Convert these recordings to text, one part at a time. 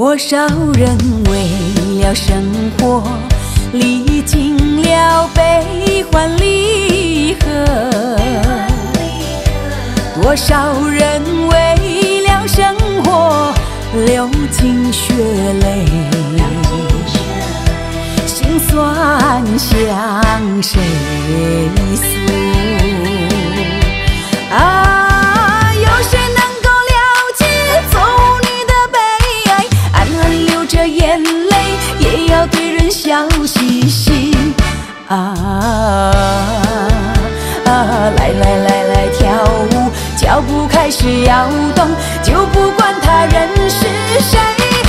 多少人为了生活历尽了悲欢离合，多少人为了生活流尽血泪，心酸向谁诉？来来来来跳舞，脚步开始摇动，就不管他人是谁。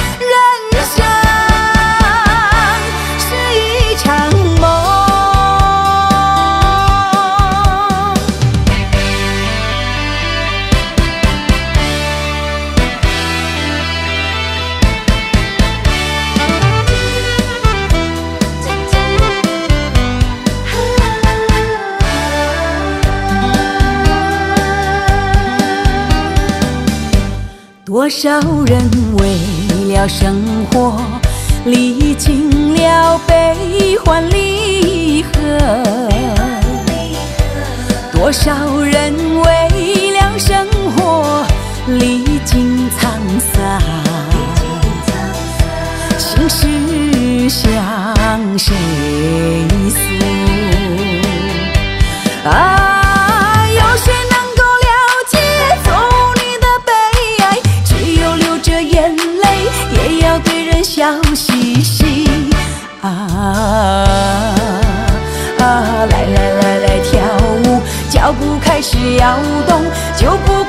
多少人为了生活历尽了悲欢离合，多少人始摇动，就不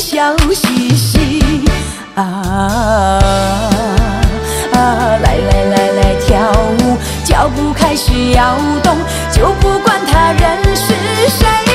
笑嘻嘻。啊啊，来来来来跳舞，脚步开始摇动，就不管他人是谁。